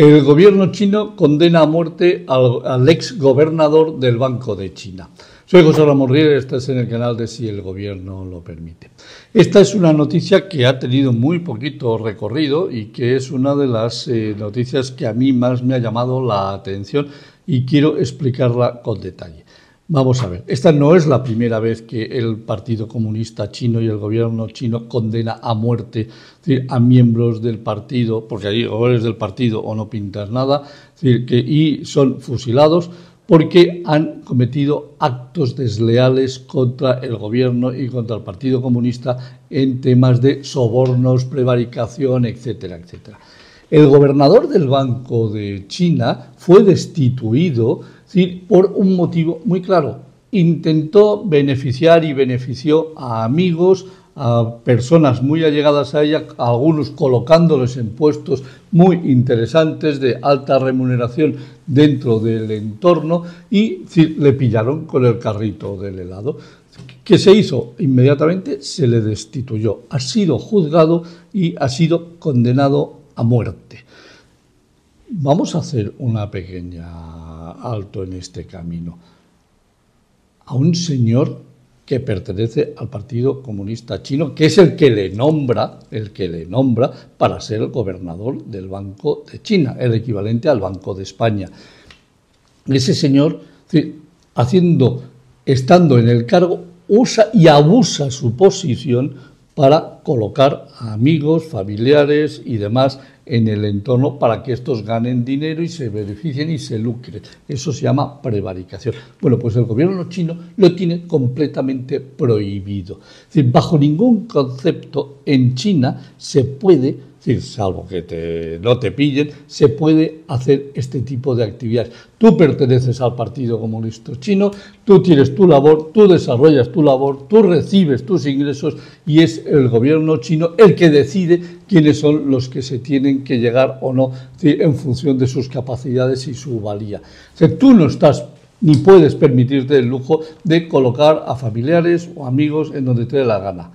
El gobierno chino condena a muerte al, ex gobernador del Banco de China. Soy José Ramón Ríos, estás en el canal de Si el Gobierno lo permite. Esta es una noticia que ha tenido muy poquito recorrido y que es una de las eh, noticias que a mí más me ha llamado la atención y quiero explicarla con detalle. Vamos a ver, esta no es la primera vez que el Partido Comunista Chino y el gobierno chino condena a muerte a miembros del partido, porque ahí o eres del partido o no pintas nada, que, y son fusilados porque han cometido actos desleales contra el gobierno y contra el Partido Comunista en temas de sobornos, prevaricación, etcétera, etcétera. El gobernador del Banco de China fue destituido por un motivo muy claro. Intentó beneficiar y benefició a amigos, a personas muy allegadas a ella, algunos colocándoles en puestos muy interesantes de alta remuneración dentro del entorno y le pillaron con el carrito del helado. ¿Qué se hizo? Inmediatamente se le destituyó. Ha sido juzgado y ha sido condenado a muerte. Vamos a hacer una pequeña alto en este camino. A un señor que pertenece al Partido Comunista Chino, que es el que le nombra, el que le nombra para ser el gobernador del Banco de China, el equivalente al Banco de España. Ese señor, haciendo, estando en el cargo, usa y abusa su posición para colocar a amigos, familiares y demás en el entorno para que estos ganen dinero y se beneficien y se lucren. Eso se llama prevaricación. Bueno, pues el gobierno chino lo tiene completamente prohibido. Es decir, bajo ningún concepto en China se puede salvo que no te pillen, se puede hacer este tipo de actividades. Tú perteneces al Partido Comunista Chino, tú tienes tu labor, tú desarrollas tu labor, tú recibes tus ingresos y es el gobierno chino el que decide quiénes son los que se tienen que llegar o no en función de sus capacidades y su valía. tú no estás ni puedes permitirte el lujo de colocar a familiares o amigos en donde te dé la gana.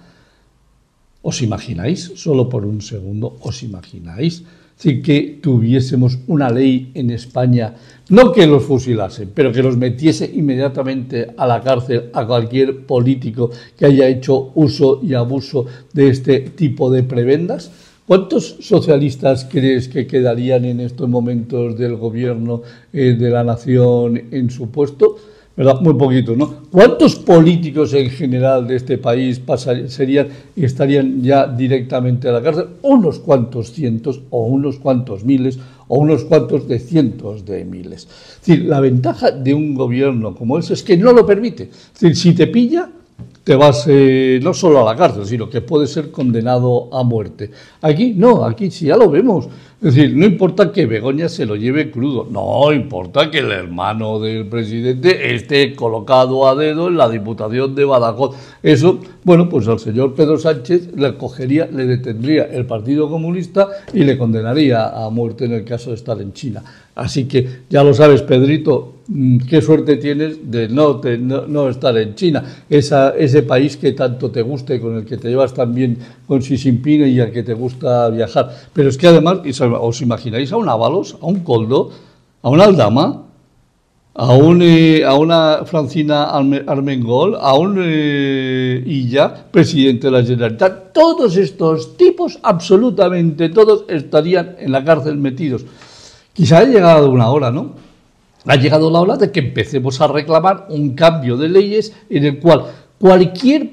¿Os imagináis, solo por un segundo, os imagináis si que tuviésemos una ley en España, no que los fusilase, pero que los metiese inmediatamente a la cárcel a cualquier político que haya hecho uso y abuso de este tipo de prebendas? ¿Cuántos socialistas crees que quedarían en estos momentos del gobierno eh, de la nación en su puesto? Muy poquito, ¿no? ¿Cuántos políticos en general de este país serían y estarían ya directamente a la cárcel? Unos cuantos cientos o unos cuantos miles o unos cuantos de cientos de miles. Es decir, la ventaja de un gobierno como ese es que no lo permite. Es decir, si te pilla, te vas eh, no solo a la cárcel, sino que puedes ser condenado a muerte. Aquí no, aquí sí ya lo vemos. Es decir, no importa que Begoña se lo lleve crudo, no importa que el hermano del presidente esté colocado a dedo en la Diputación de Badajoz. Eso, bueno, pues al señor Pedro Sánchez le cogería, le detendría el Partido Comunista y le condenaría a muerte en el caso de estar en China. Así que ya lo sabes, Pedrito, qué suerte tienes de no, estar en China, ese país que tanto te gusta y con el que te llevas tan bien con Xi Jinping y al que te gusta viajar. Pero es que además, ¿os imagináis a un Ábalos, a un Coldo, a un Aldama, a, eh, una Francina Armengol, a un eh, Illa, presidente de la Generalitat? Todos estos tipos, absolutamente todos, estarían en la cárcel metidos. Quizá haya llegado una hora, ¿no? Ha llegado la hora de que empecemos a reclamar un cambio de leyes en el cual cualquier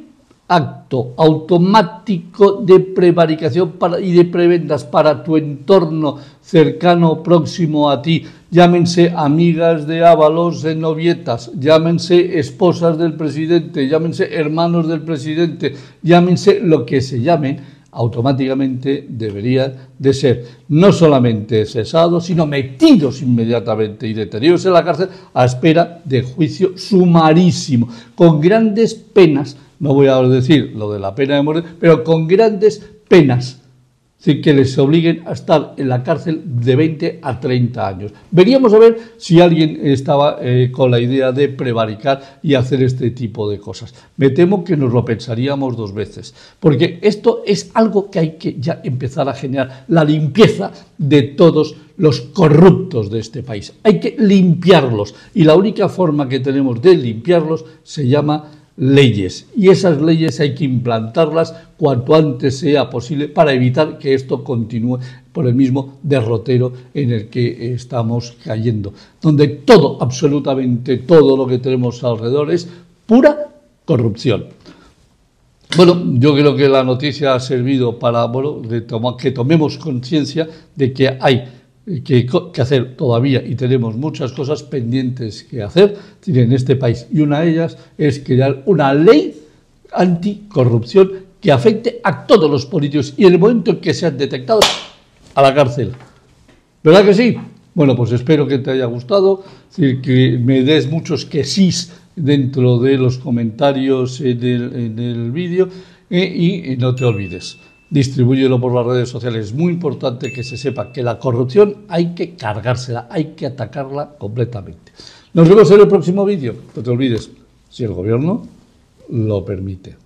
acto automático de prevaricación y de prebendas para tu entorno cercano, próximo a ti, llámense amigas de Ábalos, de novietas, llámense esposas del presidente, llámense hermanos del presidente, llámense lo que se llamen, automáticamente deberían de ser no solamente cesados, sino metidos inmediatamente y detenidos en la cárcel a espera de juicio sumarísimo, con grandes penas, no voy a decir lo de la pena de muerte, pero con grandes penas que les obliguen a estar en la cárcel de 20 a 30 años. Veríamos a ver si alguien estaba eh, con la idea de prevaricar y hacer este tipo de cosas. Me temo que nos lo pensaríamos dos veces, porque esto es algo que hay que ya empezar a generar, la limpieza de todos los corruptos de este país. Hay que limpiarlos y la única forma que tenemos de limpiarlos se llama leyes y esas leyes hay que implantarlas cuanto antes sea posible para evitar que esto continúe por el mismo derrotero en el que estamos cayendo, donde todo, absolutamente todo lo que tenemos alrededor es pura corrupción. Bueno, yo creo que la noticia ha servido para bueno, que tomemos conciencia de que hay que, hacer todavía y tenemos muchas cosas pendientes que hacer en este país. Y una de ellas es crear una ley anticorrupción que afecte a todos los políticos y en el momento en que sean detectados, a la cárcel. ¿Verdad que sí? Bueno, pues espero que te haya gustado, que me des muchos que sí dentro de los comentarios en el, vídeo eh, y no te olvides distribúyelo por las redes sociales. Es muy importante que se sepa que la corrupción hay que cargársela, hay que atacarla completamente. Nos vemos en el próximo vídeo. No te olvides, si el gobierno lo permite.